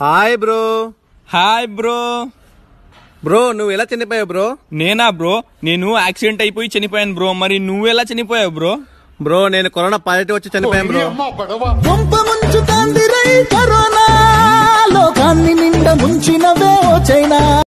Hi bro hi bro bro నువ్వు ఎలా చనిపోయావు బ్రో నేనా బ్రో నేను యాక్సిడెంట్ అయిపోయి చనిపోయాను బ్రో మరి నువ్వు ఎలా చనిపోయావు బ్రో బ్రో నేను కరోనా పాజిటివ్ వచ్చి చనిపోయాను బ్రో ముంచుతాంది రై కరోనా. లోకాన్ని నిండ ముంచినవే చైనా.